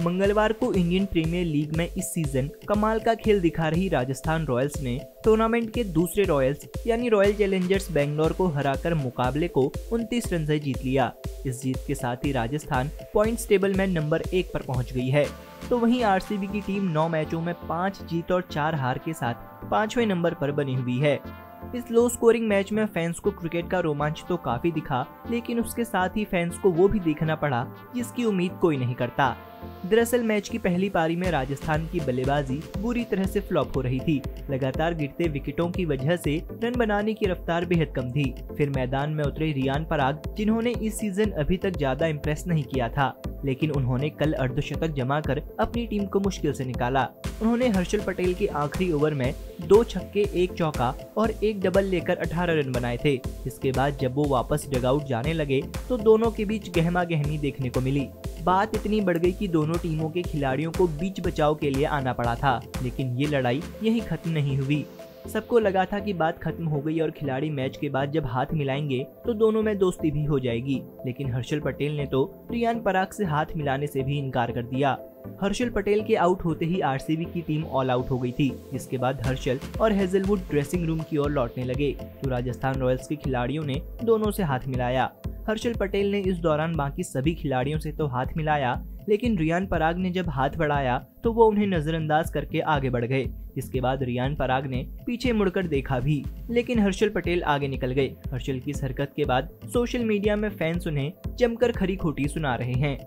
मंगलवार को Indian premiere league में इस सीज़न कमाल का खेल दिखा रही राजस्थान रॉयल्स ने टूर्नामेंट के दूसरे रॉयल्स, यानी रॉयल चैलेंजर्स बेंगलोर को हराकर मुकाबले को 29 रन से जीत लिया। इस जीत के साथ ही राजस्थान पॉइंट्स टेबल में नंबर एक पर पहुँच गई है। तो वहीं आरसीबी की टीम नौ मैचों में पाँच जीत और चार हार के साथ पाँचवें नंबर पर बनी हुई है। इस लो स्कोरिंग मैच में फैंस को क्रिकेट का रोमांच तो काफ़ी दिखा, लेकिन उसके साथ ही फैंस को वो भी देखना पड़ा, जिसकी उम्मीद कोई नहीं करता। दरअसल मैच की पहली पारी में राजस्थान की बल्लेबाजी बुरी तरह से फ्लॉप हो रही थी। लगातार गिरते विकेटों की वजह से रन बनाने की रफ्तार बेहद कम थी। फिर मैदान में उतरे रियान पराग, जिन्होंने इस सीज़न अभी तक ज़्यादा इम्प्रेस नहीं किया था। लेकिन उन्होंने कल अर्धशतक जमा कर अपनी टीम को मुश्किल से निकाला। उन्होंने हर्षल पटेल के आखिरी ओवर में दो छक्के, एक चौका और एक डबल लेकर 18 रन बनाए थे। इसके बाद जब वो वापस डगआउट जाने लगे तो दोनों के बीच गहमा गहमी देखने को मिली। बात इतनी बढ़ गई कि दोनों टीमों के खिलाड़ियों को बीच बचाव के लिए आना पड़ा था, लेकिन ये लड़ाई यही खत्म नहीं हुई। सबको लगा था कि बात खत्म हो गई और खिलाड़ी मैच के बाद जब हाथ मिलाएँगे तो दोनों में दोस्ती भी हो जाएगी। लेकिन हर्षल पटेल ने तो रियान पराग से हाथ मिलाने से भी इनकार कर दिया। हर्षल पटेल के आउट होते ही आरसीबी की टीम ऑल आउट हो गई थी, जिसके बाद हर्षल और हेजलवुड ड्रेसिंग रूम की ओर लौटने लगे तो राजस्थान रॉयल्स के खिलाड़ियों ने दोनों से हाथ मिलाया। हर्षल पटेल ने इस दौरान बाकी सभी खिलाड़ियों से तो हाथ मिलाया, लेकिन रियान पराग ने जब हाथ बढ़ाया तो वो उन्हें नजरअंदाज करके आगे बढ़ गए। इसके बाद रियान पराग ने पीछे मुड़कर देखा भी, लेकिन हर्षल पटेल आगे निकल गए। हर्षल की इस हरकत के बाद सोशल मीडिया में फैंस उन्हें जमकर खरी खोटी सुना रहे हैं।